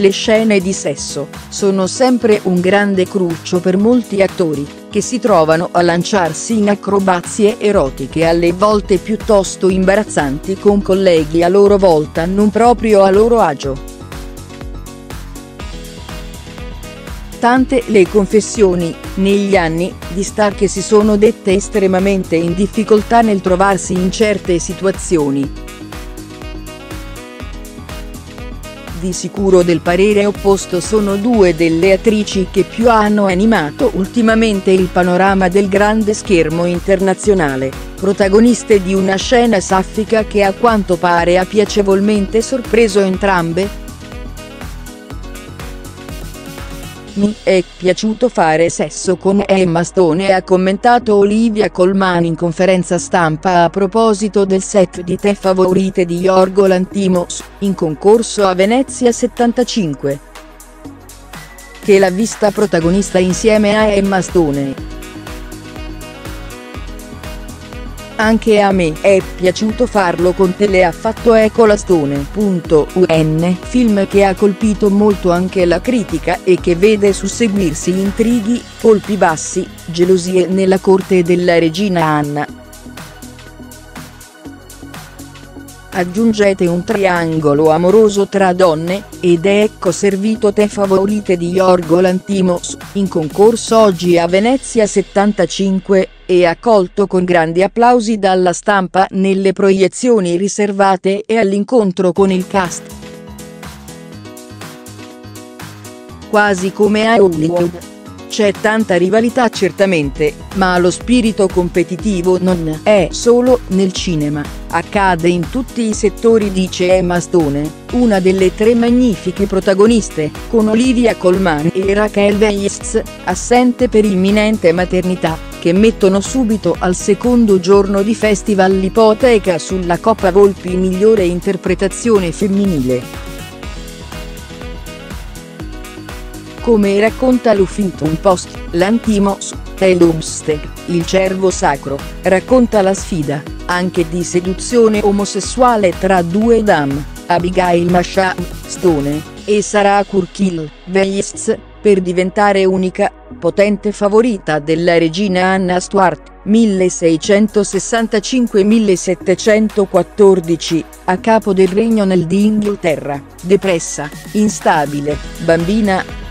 Le scene di sesso sono sempre un grande cruccio per molti attori, che si trovano a lanciarsi in acrobazie erotiche alle volte piuttosto imbarazzanti con colleghi a loro volta non proprio a loro agio. Tante le confessioni, negli anni, di star che si sono dette estremamente in difficoltà nel trovarsi in certe situazioni, Di sicuro del parere opposto sono due delle attrici che più hanno animato ultimamente il panorama del grande schermo internazionale, protagoniste di una scena saffica che a quanto pare ha piacevolmente sorpreso entrambe, Mi è piaciuto fare sesso con Emma Stone ha commentato Olivia Colman in conferenza stampa a proposito del set di Te Favorite di Yorgo Lantimos, in concorso a Venezia 75. Che l'ha vista protagonista insieme a Emma Stone. Anche a me. È piaciuto farlo con te le ha fatto Ecolastone.un film che ha colpito molto anche la critica e che vede susseguirsi intrighi, colpi bassi, gelosie nella corte della regina Anna. Aggiungete un triangolo amoroso tra donne, ed ecco servito te favorite di Yorgo Lantimos, in concorso oggi a Venezia 75, e accolto con grandi applausi dalla stampa nelle proiezioni riservate e all'incontro con il cast. Quasi come a Hollywood. C'è tanta rivalità certamente, ma lo spirito competitivo non è solo nel cinema, accade in tutti i settori dice Emma Stone, una delle tre magnifiche protagoniste, con Olivia Colman e Raquel Weisz, assente per imminente maternità che mettono subito al secondo giorno di festival l'ipoteca sulla Coppa Volpi migliore interpretazione femminile. Come racconta l'Huffington Post, l'Antimos, Telumsteg, il cervo sacro, racconta la sfida, anche di seduzione omosessuale tra due dame, Abigail Masha, Stone, e Sarah Kurkil, Weiss, per diventare unica, potente favorita della regina Anna Stuart, 1665-1714, a capo del regno nel d'Inghilterra, depressa, instabile, bambina,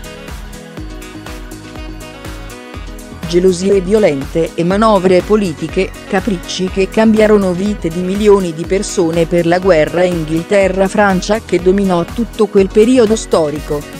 gelosie violente e manovre politiche, capricci che cambiarono vite di milioni di persone per la guerra Inghilterra-Francia che dominò tutto quel periodo storico.